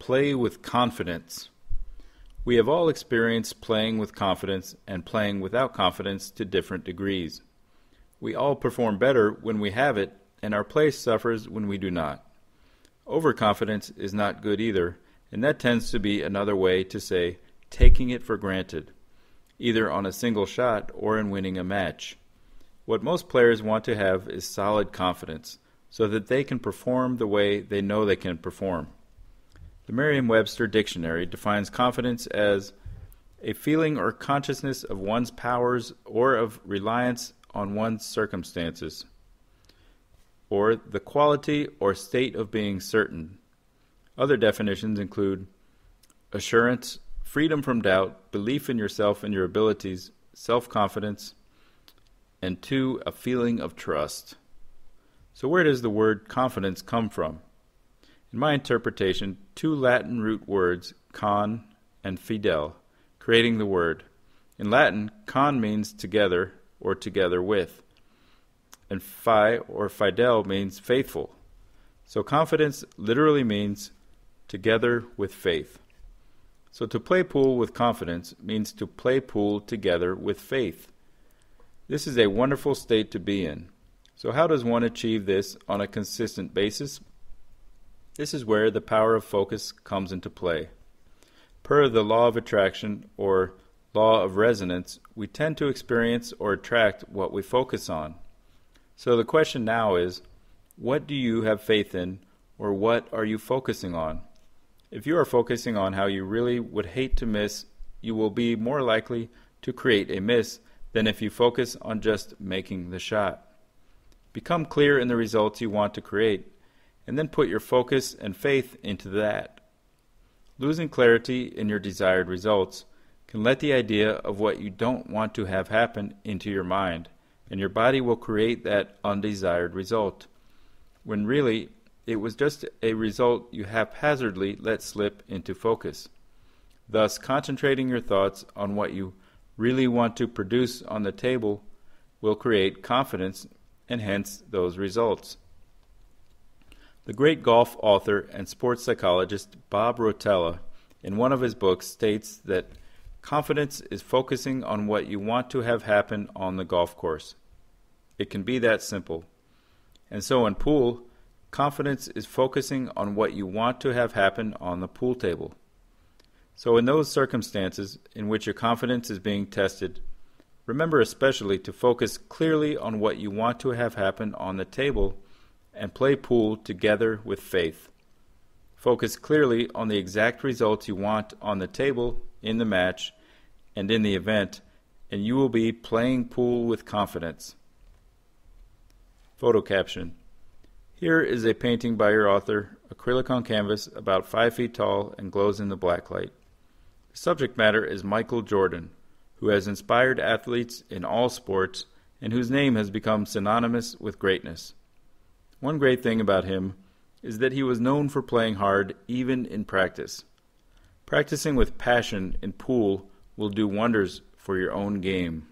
Play with confidence. We have all experienced playing with confidence and playing without confidence to different degrees. We all perform better when we have it, and our play suffers when we do not. Overconfidence is not good either, and that tends to be another way to say taking it for granted, either on a single shot or in winning a match. What most players want to have is solid confidence, so that they can perform the way they know they can perform. The Merriam Webster Dictionary defines confidence as a feeling or consciousness of one's powers or of reliance on one's circumstances, or the quality or state of being certain. Other definitions include assurance, freedom from doubt, belief in yourself and your abilities, self confidence, and two, a feeling of trust. So, where does the word confidence come from? In my interpretation, two Latin root words, con and fidel, creating the word. In Latin, con means together or together with, and fi or fidel means faithful. So confidence literally means together with faith. So to play pool with confidence means to play pool together with faith. This is a wonderful state to be in. So, how does one achieve this on a consistent basis? This is where the power of focus comes into play. Per the law of attraction or law of resonance, we tend to experience or attract what we focus on. So the question now is what do you have faith in, or what are you focusing on? If you are focusing on how you really would hate to miss, you will be more likely to create a miss than if you focus on just making the shot. Become clear in the results you want to create and then put your focus and faith into that. Losing clarity in your desired results can let the idea of what you don't want to have happen into your mind, and your body will create that undesired result, when really it was just a result you haphazardly let slip into focus. Thus, concentrating your thoughts on what you really want to produce on the table will create confidence and hence those results. The great golf author and sports psychologist Bob Rotella, in one of his books, states that confidence is focusing on what you want to have happen on the golf course. It can be that simple. And so in pool, confidence is focusing on what you want to have happen on the pool table. So, in those circumstances in which your confidence is being tested, remember especially to focus clearly on what you want to have happen on the table and play pool together with faith. Focus clearly on the exact results you want on the table, in the match, and in the event, and you will be playing pool with confidence. Photo caption Here is a painting by your author, acrylic on canvas, about 5 feet tall and glows in the black light. The subject matter is Michael Jordan, who has inspired athletes in all sports and whose name has become synonymous with greatness. One great thing about him is that he was known for playing hard even in practice. Practicing with passion in pool will do wonders for your own game.